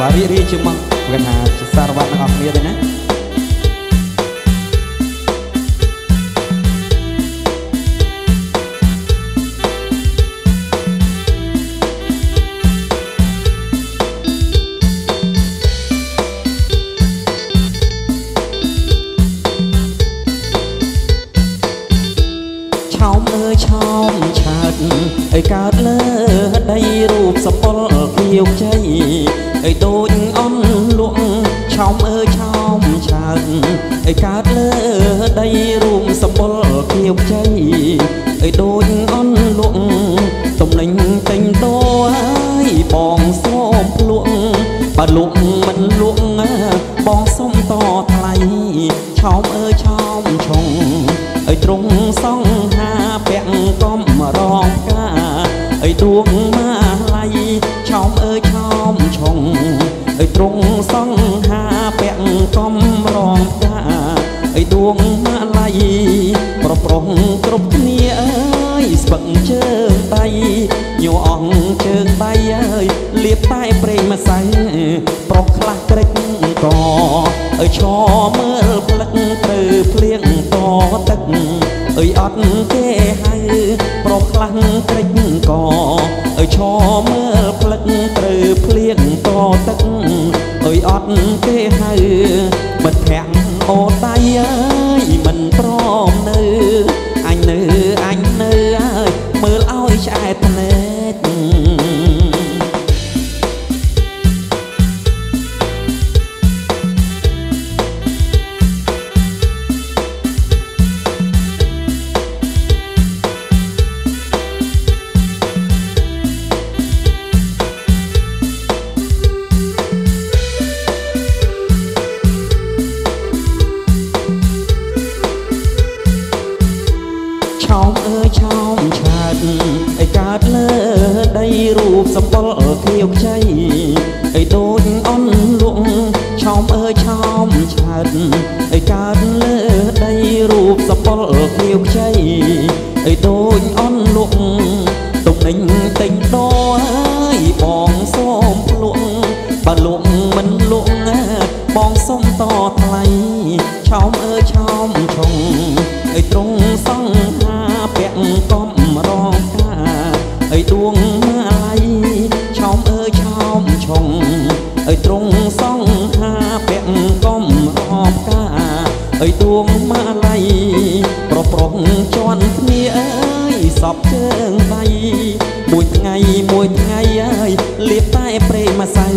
បាទរីករាយជាមកគេថាជាសារវត្តទាំងអស់គ្នាទេណា មឆើតអើយកើតលើដីរូបសម្បុរខៀវជ័យអើយដូចអន់លក់ទំនិញទិញតអើយបងសូមភ្លក់បើលក់មិនលក់បងសុំតថ្លៃឆោមអើយឆោមឆុងអើយទ្រង់សង្ហាពាក់កំរងកាអើយដួងម៉ាឡៃឆោមអើយឆោមឆុងអើយទ្រង់ ប្រប្រុងគ្រប់គ្នាអើយស្ពឹកជើងដៃញ័រអងជើងដៃអើយលៀបតែប្រេងម្សៅប្រុសខ្លះក្រិចកអើយឈរមើលផ្លឹកត្រូវភ្លៀងតទឹកអើយអត់គេហៅប្រុសខ្លះក្រិចកអើយឈរមើលផ្លឹកត្រូវភ្លៀងតទឹកអើយអត់គេហៅមិត្តភក្តិអូដៃអើយ អីកើតលើដីរូបសម្បុរខៀវខ្ចីអីដូចអន់លក់ឆោមអើយឆោមឆាតអីកើតលើដីរូបសម្បុរខៀវខ្ចីអីដូចអន់លក់ទុក ឆុងអើយទ្រង់សង្ហាពាក់កំរងកាអើយដួងម៉ាឡៃប្រប្រុងជន់គ្នាអើយសពជើងដៃមួយថ្ងៃមួយថ្ងៃអើយលៀបតែប្រេងម្សៅ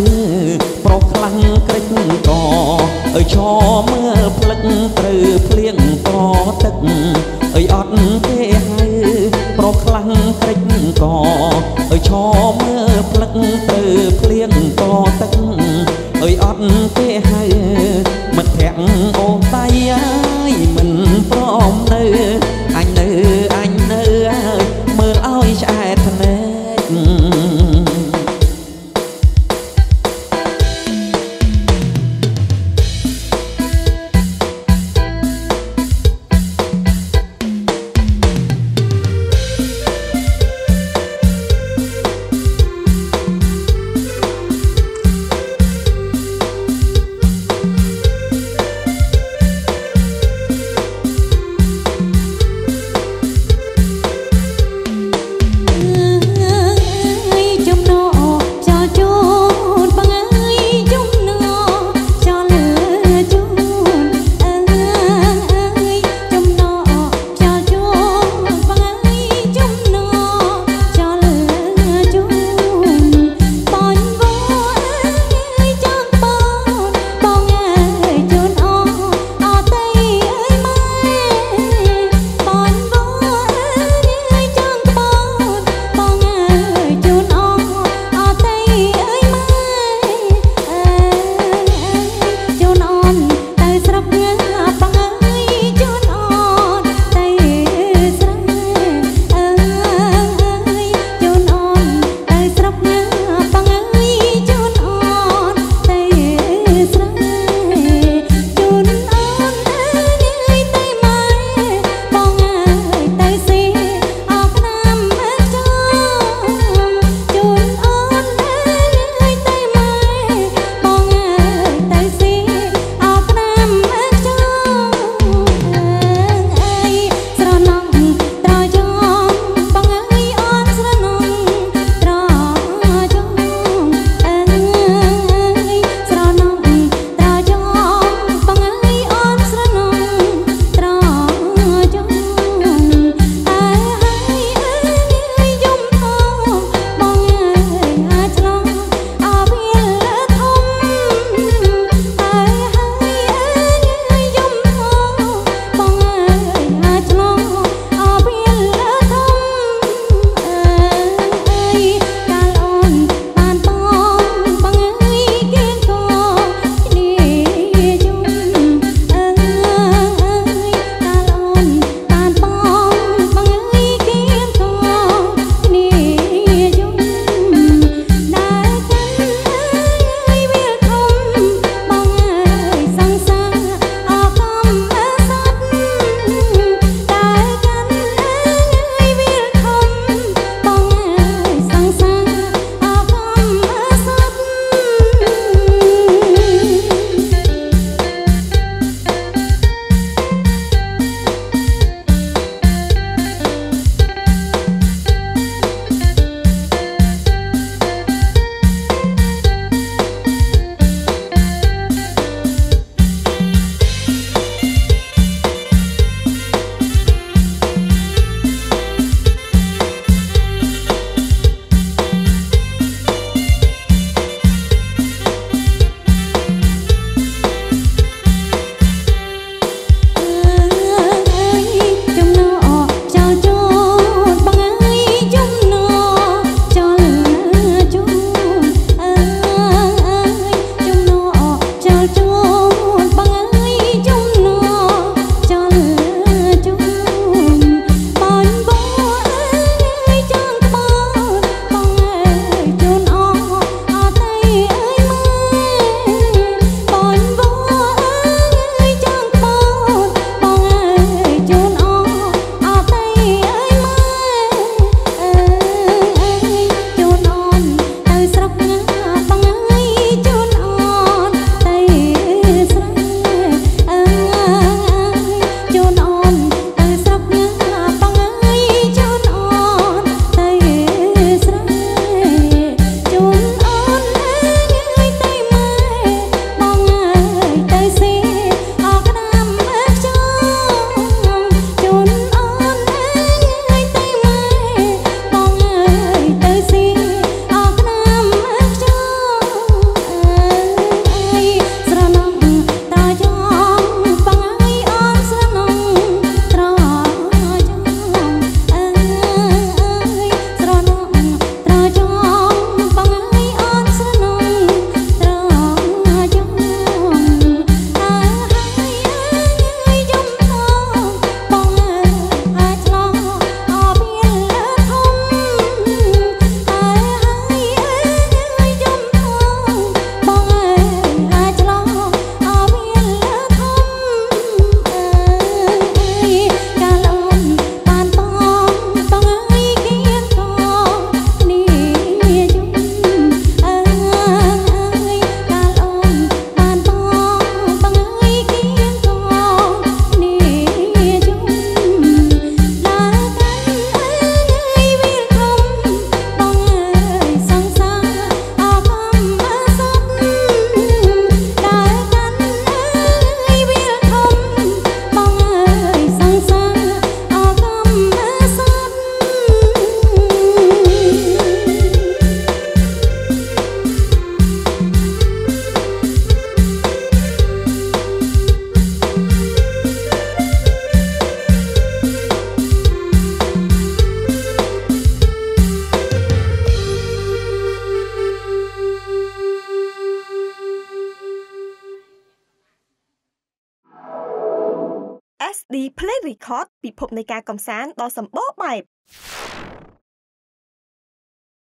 SD Play Record ពិភពនៃការកំសាន្តដ៏សម្បូរបែប